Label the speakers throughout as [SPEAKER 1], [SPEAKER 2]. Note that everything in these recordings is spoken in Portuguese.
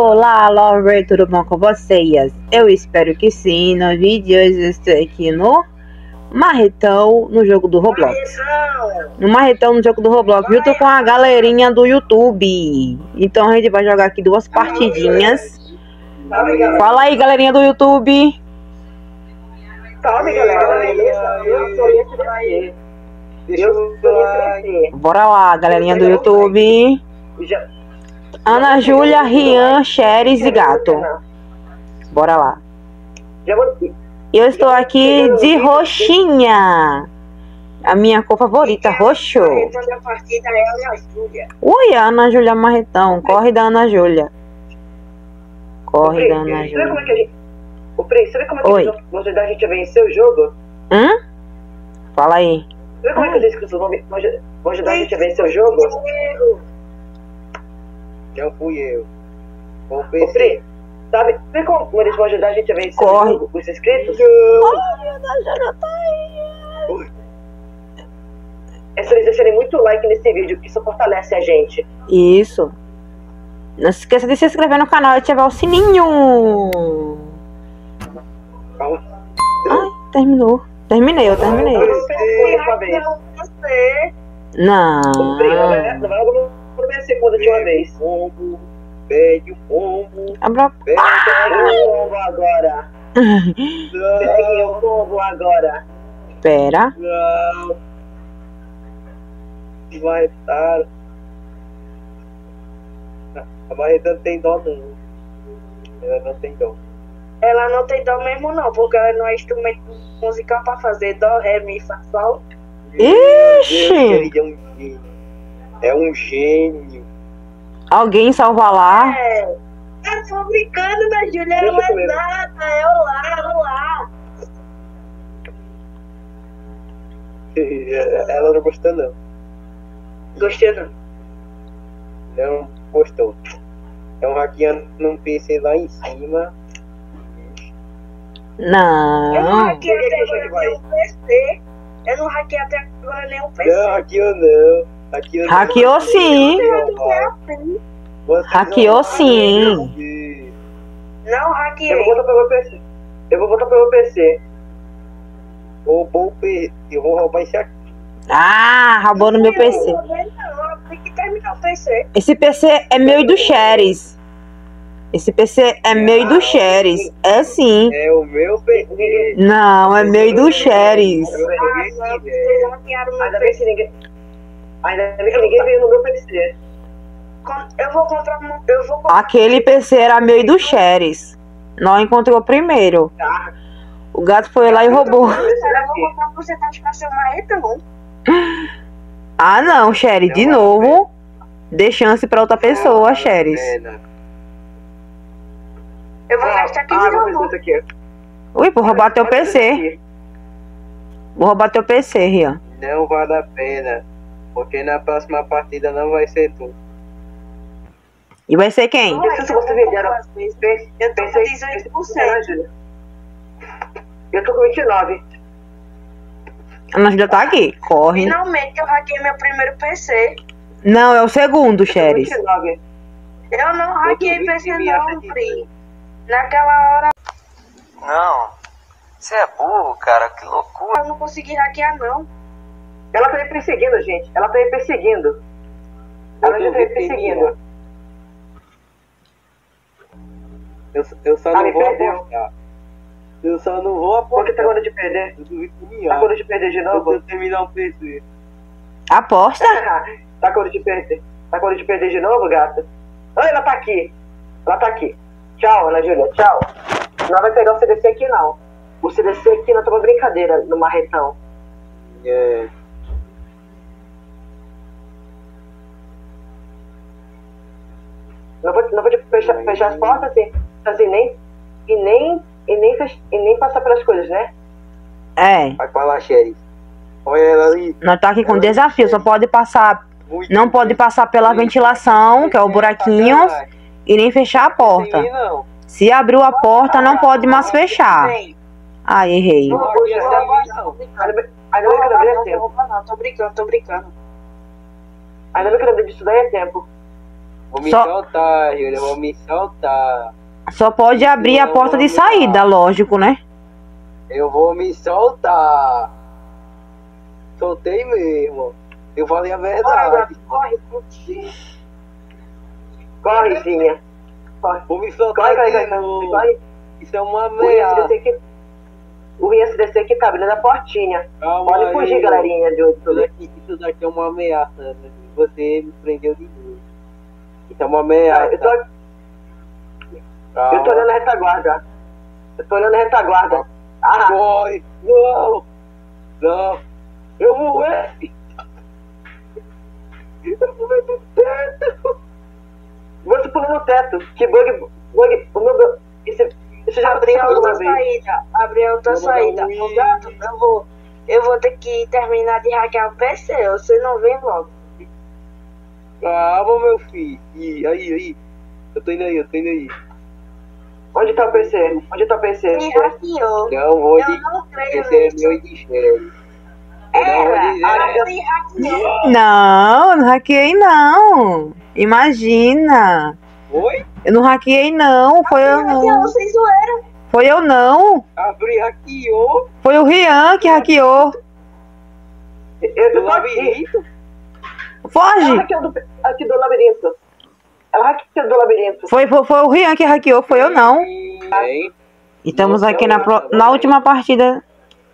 [SPEAKER 1] Olá, Love, tudo bom com vocês? Eu espero que sim. No vídeo de hoje eu estou aqui no Marretão no jogo do Roblox. No Marretão no jogo do Roblox, junto com a galerinha do YouTube. Então a gente vai jogar aqui duas partidinhas. Fala aí, galerinha do YouTube.
[SPEAKER 2] Salve galera, beleza? Eu sou esse daí. Eu sou esse
[SPEAKER 1] Bora lá, galerinha do YouTube.
[SPEAKER 2] Já-
[SPEAKER 1] Ana Júlia, Rian, Xeres e Gato. Bora lá.
[SPEAKER 2] Já vou.
[SPEAKER 1] Eu estou aqui de roxinha. A minha cor favorita, roxo.
[SPEAKER 2] Entrando a partida é a Júlia.
[SPEAKER 1] Ui, a Ana Júlia Marretão. Corre da Ana Júlia. Corre da Ana Júlia.
[SPEAKER 2] é que a gente. O Pri, sabe como é que
[SPEAKER 1] Oi.
[SPEAKER 2] vamos ajudar a gente a vencer o jogo?
[SPEAKER 1] Hã? Fala aí.
[SPEAKER 2] Sabe como é que eu disse que vocês vão vão aj- vão ajudar a gente a vencer o jogo?
[SPEAKER 3] Não fui eu. Com o
[SPEAKER 2] Ô
[SPEAKER 3] PC.
[SPEAKER 2] Pri, sabe, sabe como eles vão ajudar a gente a vencer
[SPEAKER 1] Corre.
[SPEAKER 2] Os inscritos? É só eles deixarem muito like nesse vídeo, que isso fortalece a gente.
[SPEAKER 1] Isso. Não se esqueça de se inscrever no canal e ativar o sininho.
[SPEAKER 3] Calma.
[SPEAKER 1] Ai, terminou. Terminei, eu terminei.
[SPEAKER 2] Uma vez.
[SPEAKER 1] Não.
[SPEAKER 2] Ô, Pri, não vai não vai logo no Quando de uma vez.
[SPEAKER 3] Pombo. Pegue o pombo.
[SPEAKER 1] Abra-
[SPEAKER 2] o pombo agora. Pegue o pombo agora.
[SPEAKER 1] Pera.
[SPEAKER 3] Não. Vai estar. A Marreta não tem dó não. Ela não tem dó.
[SPEAKER 4] Ela não tem dó mesmo não, porque ela não é instrumento musical pra fazer dó, ré, mi, fá, sol.
[SPEAKER 1] Ixi!
[SPEAKER 3] Ele é um gênio. É um.
[SPEAKER 1] Alguém salva lá.
[SPEAKER 4] É, eu tô brincando da Júlia, não é
[SPEAKER 2] comigo.
[SPEAKER 4] nada, é olá, olá.
[SPEAKER 3] Ela não gostou não.
[SPEAKER 4] Gostei não.
[SPEAKER 3] Não gostou. Então hackeando num PC lá em cima.
[SPEAKER 4] Eu não
[SPEAKER 1] Não.
[SPEAKER 4] hackei
[SPEAKER 2] Por que
[SPEAKER 4] até agora
[SPEAKER 2] vai?
[SPEAKER 4] nenhum PC. Eu não hackei até agora nenhum PC.
[SPEAKER 3] Não, hackeou não. Hackeou.
[SPEAKER 1] Hackeou sim. Hackeou sim.
[SPEAKER 4] Não hackei.
[SPEAKER 2] Eu vou botar pelo PC. Eu vou botar pelo PC.
[SPEAKER 3] Roubou o PC. Eu vou roubar esse aqui.
[SPEAKER 1] Ah, roubou no meu PC. Esse PC é meu e do Xeres. Esse PC é meu e do Xeres. É sim.
[SPEAKER 3] É o meu PC.
[SPEAKER 1] Não, é meu e do Xeres.
[SPEAKER 3] Eu
[SPEAKER 4] Ah,
[SPEAKER 2] Ainda bem que ninguém. Veio no meu PC.
[SPEAKER 4] Eu vou comprar um... Eu vou comprar...
[SPEAKER 1] Aquele PC era meu e do Xeres. Nós encontrou primeiro.
[SPEAKER 2] Tá?
[SPEAKER 1] O gato foi lá e roubou.
[SPEAKER 4] Eu vou comprar um porcentagem pra seu marretão.
[SPEAKER 1] Ah, não, Xeres, de novo. Dê chance pra outra pessoa, Xeres.
[SPEAKER 3] Pena.
[SPEAKER 4] Eu vou gastar 15
[SPEAKER 2] Ah, aqui.
[SPEAKER 1] Ui, vou roubar teu PC. Vou roubar teu PC, Rian.
[SPEAKER 3] Não vale a pena. Porque na próxima partida não vai ser tu.
[SPEAKER 1] E vai ser quem?
[SPEAKER 2] Eu sei se você venderam.
[SPEAKER 4] Eu tô com 18%.
[SPEAKER 2] Eu tô com 29.
[SPEAKER 1] A Ana Júlia tá aqui. Corre.
[SPEAKER 4] Finalmente eu hackei meu primeiro PC.
[SPEAKER 1] Não, é o segundo.
[SPEAKER 2] 29.
[SPEAKER 4] Eu não
[SPEAKER 2] tô
[SPEAKER 4] PC não, Pri. Naquela hora
[SPEAKER 5] Não, você é burro, cara, que loucura.
[SPEAKER 4] eu não consegui hackear não.
[SPEAKER 2] Ela tá me perseguindo, gente. Ela tá me perseguindo. Ela já tá me perseguindo.
[SPEAKER 3] Eu, eu só
[SPEAKER 2] Ah,
[SPEAKER 3] não
[SPEAKER 2] me
[SPEAKER 3] vou
[SPEAKER 2] perdeu.
[SPEAKER 3] apostar. Eu só não vou
[SPEAKER 2] Por que tá
[SPEAKER 3] apostar.
[SPEAKER 2] com de perder?
[SPEAKER 3] Eu
[SPEAKER 2] Tá com de perder de
[SPEAKER 3] Eu
[SPEAKER 2] novo?
[SPEAKER 3] vou terminar o PC.
[SPEAKER 1] Aposta?
[SPEAKER 2] tá com de perder? Tá com de perder de novo, gata? Ah, ela tá aqui. Ela tá aqui. Tchau, Ana Júlia. Tchau. Não vai pegar o CDC aqui, não. O CDC aqui não tá uma brincadeira no marretão.
[SPEAKER 3] É.
[SPEAKER 2] Não vou, não vou te fechar, fechar as portas assim, assim nem, e, nem, e, nem fech, e nem passar pelas coisas, né?
[SPEAKER 1] É.
[SPEAKER 3] Vai pra lá, xerife. Olha ela ali.
[SPEAKER 1] Nós tá aqui com desafio. Só pode passar.
[SPEAKER 3] Muito
[SPEAKER 1] Não pode passar pela ventilação, que é o buraquinho, e nem fechar a porta.
[SPEAKER 3] Não, não.
[SPEAKER 1] Se abriu a porta, não pode mais fechar. Ai, errei.
[SPEAKER 2] Não, ainda bem bem que eu lembrei a tempo.
[SPEAKER 4] Não, tô brincando, tô brincando.
[SPEAKER 2] Ainda bem que eu lembrei disso daí a tempo.
[SPEAKER 3] Vou me
[SPEAKER 1] Só-
[SPEAKER 3] soltar, Júlia, vou me soltar.
[SPEAKER 1] Só pode abrir a
[SPEAKER 3] Não,
[SPEAKER 1] porta de saída, lógico, né?
[SPEAKER 3] Eu vou me soltar. Soltei mesmo. Eu falei a verdade.
[SPEAKER 4] Corre.
[SPEAKER 2] Corre, Zinha. Corre.
[SPEAKER 3] Vou me soltar
[SPEAKER 2] Corre, corre, corre. corre.
[SPEAKER 3] Isso é uma ameaça.
[SPEAKER 2] O Ria SDC que tá abrindo a portinha.
[SPEAKER 3] Calma
[SPEAKER 2] Pode
[SPEAKER 3] aí,
[SPEAKER 2] fugir, galerinha de
[SPEAKER 3] Isso
[SPEAKER 2] YouTube.
[SPEAKER 3] daqui, isso daqui é uma ameaça. né? Você me prendeu de novo. Isso é uma
[SPEAKER 2] Ah,
[SPEAKER 3] ameaça.
[SPEAKER 2] Eu tô, eu tô olhando a retaguarda. Eu tô olhando a retaguarda. Ah,
[SPEAKER 3] Corre! Não! Não! Eu vou ver! Eu vou ver do teto!
[SPEAKER 2] você pulou no teto. Que bug. bug o meu. Isso, isso já
[SPEAKER 4] Abri
[SPEAKER 2] aconteceu
[SPEAKER 4] a outra
[SPEAKER 2] alguma vez.
[SPEAKER 4] saída. Abri a outra saída.
[SPEAKER 3] um
[SPEAKER 4] O gato, eu vou. Eu vou ter que terminar de hackear o PC. Você não vem logo.
[SPEAKER 3] Calma, meu filho! Ih, aí, aí! Eu tô indo aí, eu tô indo aí.
[SPEAKER 2] Onde tá o PC? Onde tá o PC?
[SPEAKER 4] Me hackeou.
[SPEAKER 3] Não vou
[SPEAKER 4] Eu
[SPEAKER 3] de.
[SPEAKER 4] não creio
[SPEAKER 3] é
[SPEAKER 4] nisso.
[SPEAKER 3] Eu
[SPEAKER 4] Era,
[SPEAKER 3] dizer.
[SPEAKER 4] ela me hackeou.
[SPEAKER 1] Não, não hackeei não. Imagina.
[SPEAKER 3] Oi?
[SPEAKER 1] Eu não hackeei não, foi eu não.
[SPEAKER 4] sem zoeira.
[SPEAKER 1] Foi eu não.
[SPEAKER 3] Abri hackeou
[SPEAKER 1] Foi o Rian que hackeou.
[SPEAKER 2] Eu, eu
[SPEAKER 3] do
[SPEAKER 2] tô aqui.
[SPEAKER 3] labirinto.
[SPEAKER 2] Ela
[SPEAKER 1] Foge.
[SPEAKER 2] hackeou do, aqui do labirinto. Ela hackeou do labirinto.
[SPEAKER 1] Foi, foi, foi o Rian que hackeou, foi eu não. E estamos aqui na, pro- na última partida.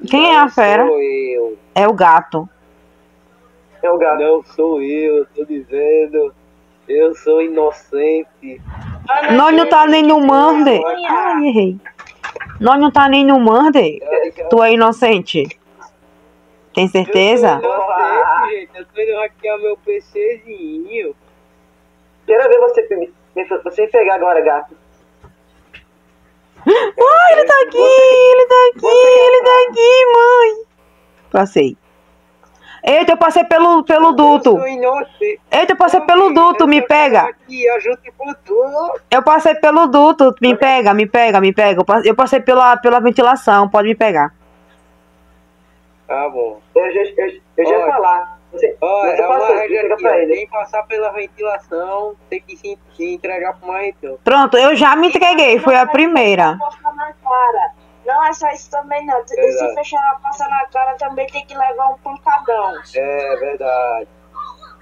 [SPEAKER 1] Quem é a
[SPEAKER 3] Não
[SPEAKER 1] fera?
[SPEAKER 3] Sou eu.
[SPEAKER 1] É o gato.
[SPEAKER 2] É o gato.
[SPEAKER 3] Não sou eu, tô dizendo. Eu sou inocente.
[SPEAKER 1] Nós não tá nem no murder. Ai, errei. Nós não tá nem no murder. Tu é inocente. Tem certeza?
[SPEAKER 3] Eu sou inocente, gente. Eu tô indo hackear meu PCzinho.
[SPEAKER 2] Quero ver você, você me pegar agora, gato.
[SPEAKER 1] Ai, ele tá aqui, ele tá aqui, ele tá aqui, mãe. Passei. Eita, eu passei pelo, pelo duto. Eita, eu passei pelo duto, me pega. Eu passei pelo duto, me pega, me pega, me pega. Eu pa- Eu passei pela, pela ventilação, pode me pegar.
[SPEAKER 3] Tá bom.
[SPEAKER 2] Eu já, eu, eu já ia falar. Você,
[SPEAKER 3] Olha,
[SPEAKER 2] você
[SPEAKER 3] é uma regra
[SPEAKER 2] ele.
[SPEAKER 3] Quem passar pela ventilação tem que se, se entregar pro marretão.
[SPEAKER 1] Pronto, eu já me entreguei, foi a primeira.
[SPEAKER 4] Passar na cara. Não é só isso também, não. Se fechar a passar na cara, também tem que levar um pancadão.
[SPEAKER 3] É verdade.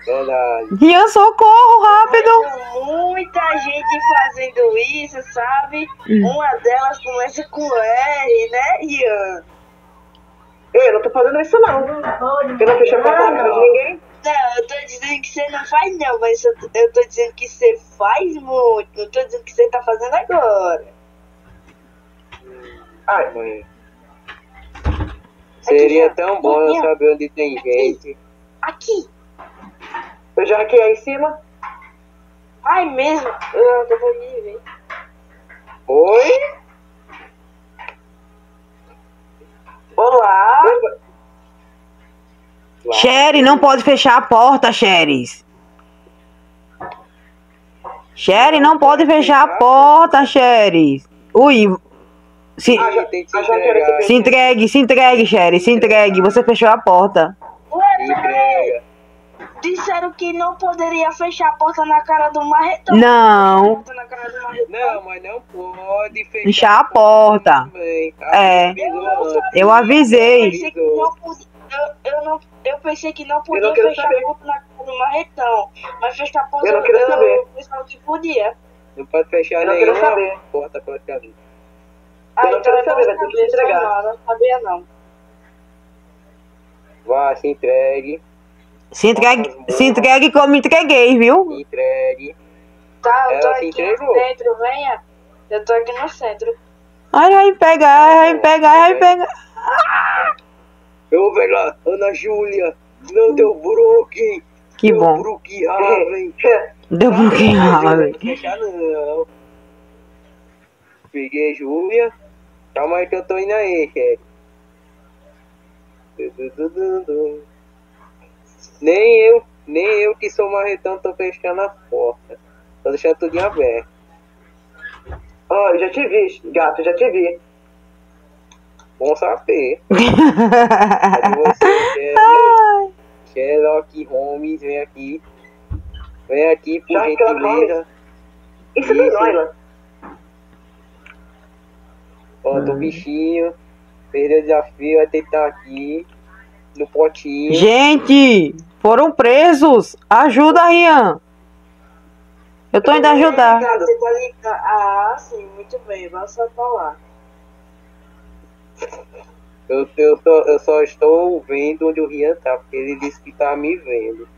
[SPEAKER 3] Verdade.
[SPEAKER 1] Rian, socorro, rápido.
[SPEAKER 4] Tem muita gente fazendo isso, sabe? Uma delas começa com R, né, Ian?
[SPEAKER 2] Eu não tô fazendo isso não. Eu não fechei a porta de ninguém.
[SPEAKER 4] Não, eu tô dizendo que você não faz não, mas eu, eu tô dizendo que você faz muito. Não tô dizendo que você tá fazendo agora.
[SPEAKER 2] Ai,
[SPEAKER 3] Mãe. Seria
[SPEAKER 4] Aqui,
[SPEAKER 3] tão bom eu
[SPEAKER 4] Aqui,
[SPEAKER 3] saber onde tem gente.
[SPEAKER 4] Aqui.
[SPEAKER 2] eu já hackeei aí em cima.
[SPEAKER 4] Ai, mesmo. Eu tô ir, velho.
[SPEAKER 3] Oi?
[SPEAKER 2] Olá.
[SPEAKER 1] Sherry, não pode fechar a porta, Sherry. Sherry, não pode fechar a porta, Sherry. Ui, se,
[SPEAKER 2] Ah, ah,
[SPEAKER 1] se entregue, se entregue, Sherry, se entregue. Você fechou a porta.
[SPEAKER 4] Que não poderia fechar a porta na cara do marretão.
[SPEAKER 1] Não.
[SPEAKER 3] Não, mas não pode fechar,
[SPEAKER 1] Fechar a porta.
[SPEAKER 3] também.
[SPEAKER 1] É.
[SPEAKER 4] Eu.
[SPEAKER 1] Eu
[SPEAKER 4] Eu
[SPEAKER 1] avisei.
[SPEAKER 4] Eu, eu, não, eu pensei que não podia
[SPEAKER 2] não
[SPEAKER 4] fechar
[SPEAKER 2] saber.
[SPEAKER 4] a porta na cara do marretão. Mas fechar a porta
[SPEAKER 2] Eu não quero saber.
[SPEAKER 4] pensava que podia.
[SPEAKER 3] Não pode fechar
[SPEAKER 2] Eu
[SPEAKER 3] nenhuma
[SPEAKER 2] saber.
[SPEAKER 3] porta praticamente.
[SPEAKER 4] Ah,
[SPEAKER 2] não quero saber, vai ter que entregar.
[SPEAKER 4] Não, não sabia não.
[SPEAKER 3] Vá, se entregue.
[SPEAKER 1] Se entregue, se entregue como me entreguei, viu?
[SPEAKER 3] Se entregue.
[SPEAKER 4] Tá, eu tô
[SPEAKER 3] Ela
[SPEAKER 4] aqui
[SPEAKER 3] entregou.
[SPEAKER 4] no centro, venha. Eu tô aqui no centro.
[SPEAKER 1] Ai, vai me pegar, vai me pegar, vai me pegar.
[SPEAKER 3] Eu vou pegar Ana Júlia. Não deu broken.
[SPEAKER 1] Que
[SPEAKER 3] deu
[SPEAKER 1] bom.
[SPEAKER 3] Brook Raven.
[SPEAKER 1] Deu
[SPEAKER 3] vou fechar não. Peguei Júlia. Calma aí que eu tô indo aí, chefe. Nem eu, nem eu que sou marretão tô fechando a porta. Tô deixando tudo em aberto.
[SPEAKER 2] Ó, eu já te vi, gato, já te vi.
[SPEAKER 3] Bom saber. Cadê você, Sherlock? Sherlock Holmes, vem aqui. Vem aqui, por
[SPEAKER 2] ela
[SPEAKER 3] gentileza.
[SPEAKER 2] Isso é do
[SPEAKER 3] Isso.
[SPEAKER 2] Noila.
[SPEAKER 3] Pronto, o bichinho. Perdeu o desafio, vai tentar aqui. No potinho.
[SPEAKER 1] Gente, foram presos. Ajuda, Rian. Eu tô indo ajudar.
[SPEAKER 4] Ligado, Você tá ligado? Ah, sim, muito bem. Vai só falar.
[SPEAKER 3] Eu, eu, só, eu só estou vendo onde o Rian tá, porque ele disse que tá me vendo.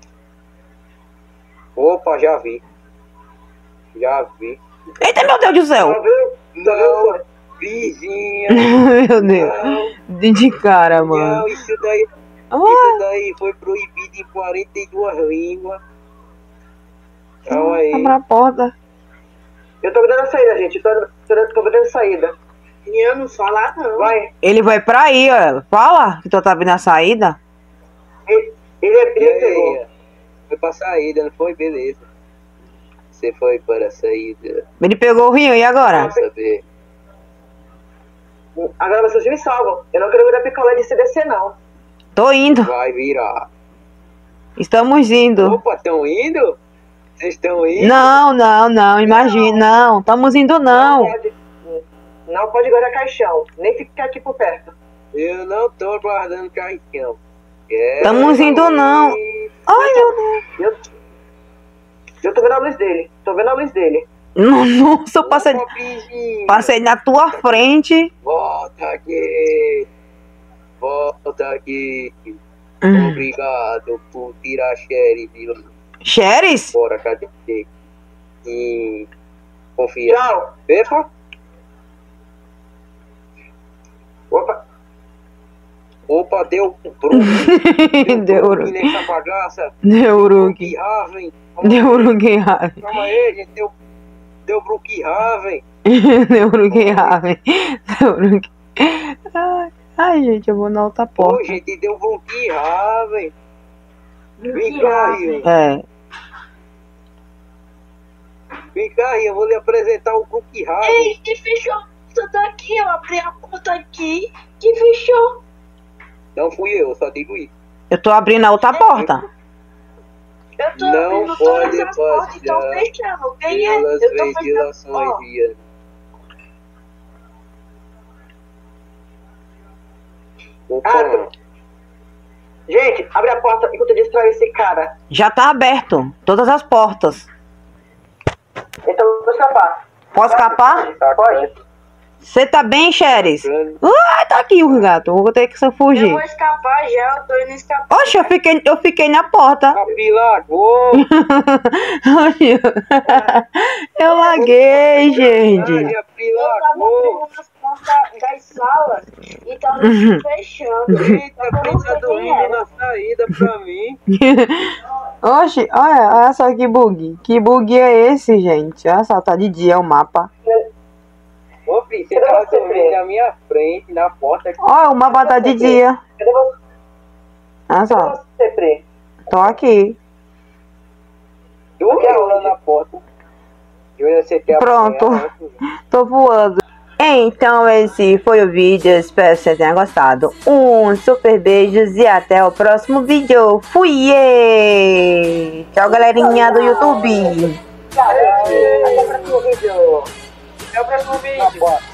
[SPEAKER 3] Opa, já vi. Já vi.
[SPEAKER 1] Eita, meu Deus do céu.
[SPEAKER 2] Só viu?
[SPEAKER 3] Não, vizinha.
[SPEAKER 1] Meu Deus.
[SPEAKER 3] Não,
[SPEAKER 1] De cara, mano.
[SPEAKER 3] não, isso daí, isso daí foi proibido em 42 línguas. Calma aí.
[SPEAKER 1] Abra a porta.
[SPEAKER 2] Eu tô dando a saída, gente. Tô, tô, tô dando saída.
[SPEAKER 4] Minha não fala não.
[SPEAKER 2] Vai.
[SPEAKER 1] Ele vai pra aí, ó. Fala que tu tá vendo a saída.
[SPEAKER 2] Ele, ele,
[SPEAKER 3] aí? Foi pra saída, não foi? Beleza. Você foi para a saída.
[SPEAKER 1] Ele pegou o Rian, e agora?
[SPEAKER 3] Vamos saber.
[SPEAKER 2] Agora vocês me salvam. Eu não quero virar picolé de CDC, não.
[SPEAKER 1] Tô indo.
[SPEAKER 3] Vai virar.
[SPEAKER 1] Estamos indo.
[SPEAKER 3] Opa, estão indo? Vocês estão indo?
[SPEAKER 1] Não, não, não. Imagina. Não, estamos indo não.
[SPEAKER 2] pode, não pode guardar caixão. Nem ficar aqui por perto.
[SPEAKER 3] Eu não tô guardando carricão. É,
[SPEAKER 1] Estamos indo não. Ai, meu Deus.
[SPEAKER 2] Eu, eu tô vendo a luz dele. Tô vendo a luz dele.
[SPEAKER 1] Nossa, eu passei,
[SPEAKER 3] Opa,
[SPEAKER 1] passei na tua frente.
[SPEAKER 3] Volta aqui. Volta aqui.
[SPEAKER 1] Hum.
[SPEAKER 3] Obrigado por tirar xerife lá
[SPEAKER 1] Xeres?
[SPEAKER 3] fora, cadê? E confia.
[SPEAKER 2] Tchau.
[SPEAKER 3] Epa,
[SPEAKER 2] Opa.
[SPEAKER 3] opa, deu bronze.
[SPEAKER 1] Deu
[SPEAKER 3] bronze
[SPEAKER 1] uru-
[SPEAKER 3] nessa bagaça.
[SPEAKER 1] Deu urugue.
[SPEAKER 3] Brookhaven.
[SPEAKER 1] Deu urugue rave.
[SPEAKER 3] Calma aí, gente. Deu, deu Brookhaven.
[SPEAKER 1] Deu urugue rave. Deu urugue. Ai, gente, eu vou na outra
[SPEAKER 3] Ô,
[SPEAKER 1] porta.
[SPEAKER 3] gente, deu Brookhaven. Vem cá, Rian.
[SPEAKER 1] É.
[SPEAKER 3] Vem cá. Eu vou lhe apresentar o Brookhaven.
[SPEAKER 4] Ei, que fechou a porta daqui. Eu abri a porta aqui. Que fechou.
[SPEAKER 3] Não fui eu, só digo isso.
[SPEAKER 1] Eu tô abrindo a outra porta.
[SPEAKER 4] Eu tô
[SPEAKER 3] Não
[SPEAKER 4] abrindo
[SPEAKER 3] pode
[SPEAKER 4] todas as portas e
[SPEAKER 3] passar
[SPEAKER 4] fechando. Quem é? Eu tô fechando.
[SPEAKER 3] Opa,
[SPEAKER 2] Ah, tô- Gente, abre a porta enquanto eu distraio esse cara.
[SPEAKER 1] Já tá aberto. Todas as portas.
[SPEAKER 2] Então eu vou escapar.
[SPEAKER 1] Posso escapar?
[SPEAKER 2] Pode?
[SPEAKER 1] Você tá bem, Xeres? Ai, tá aqui o gato. Vou ter que só
[SPEAKER 4] eu
[SPEAKER 1] fugir.
[SPEAKER 4] vou escapar já. Eu tô indo escapar.
[SPEAKER 1] Oxe, eu fiquei, eu fiquei na porta. Eu laguei, gente.
[SPEAKER 4] Portas das salas e tava
[SPEAKER 1] Uhum.
[SPEAKER 4] fechando.
[SPEAKER 3] Eita,
[SPEAKER 4] sei
[SPEAKER 3] tá dormindo
[SPEAKER 4] era.
[SPEAKER 3] na saída pra mim?
[SPEAKER 1] Oxe, olha, olha só que bug. Que bug é esse, gente? Olha só, tá de dia o mapa.
[SPEAKER 3] Ô, filho, você tava dormindo na minha frente, na porta.
[SPEAKER 1] Olha, o mapa tá de dia.
[SPEAKER 2] Cadê você,
[SPEAKER 1] Olha só, tô aqui.
[SPEAKER 3] Duas na porta.
[SPEAKER 1] Pronto.
[SPEAKER 3] né?
[SPEAKER 1] Tô voando. Então esse foi o vídeo, espero que você tenha gostado. Um super beijos e até o próximo vídeo. Fui! Tchau, galerinha do YouTube.
[SPEAKER 2] Tchau. Até o próximo vídeo.
[SPEAKER 3] Até o próximo vídeo.